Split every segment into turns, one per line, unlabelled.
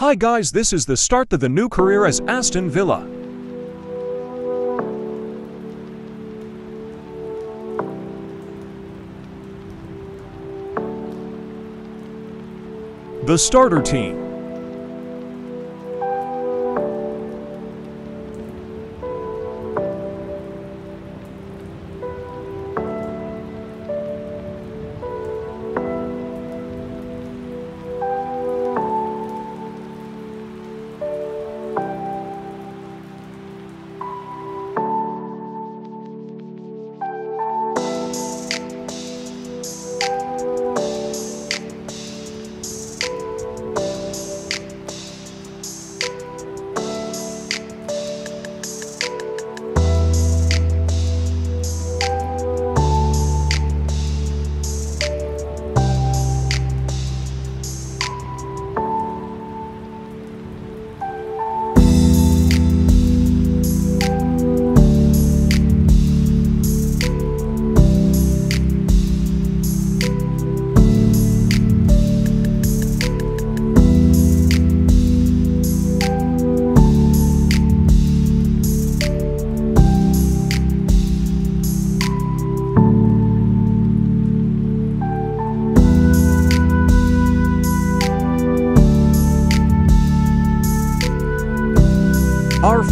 Hi guys, this is the start of the new career as Aston Villa. The starter team.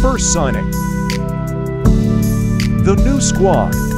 First signing. The new squad.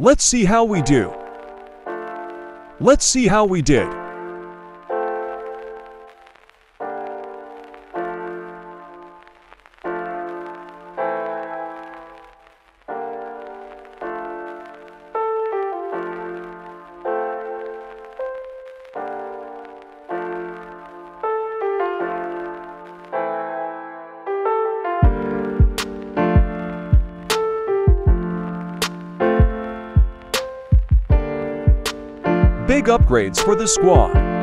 Let's see how we do. Let's see how we did. Big upgrades for the squad.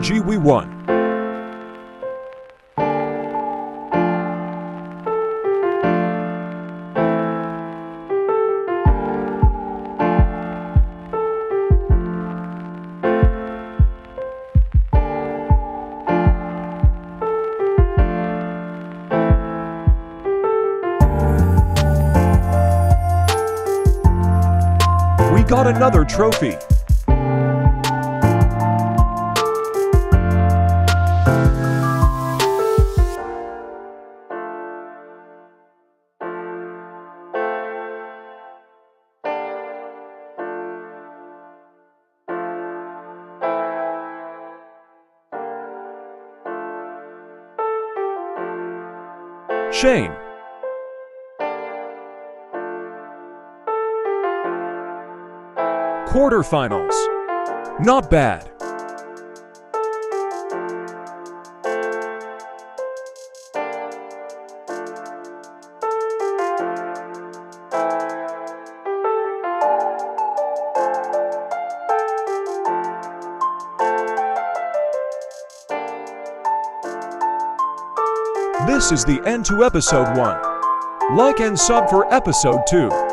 OMG, we won. We got another trophy. Shane. Quarterfinals. Not bad. This is the end to episode 1. Like and sub for episode 2.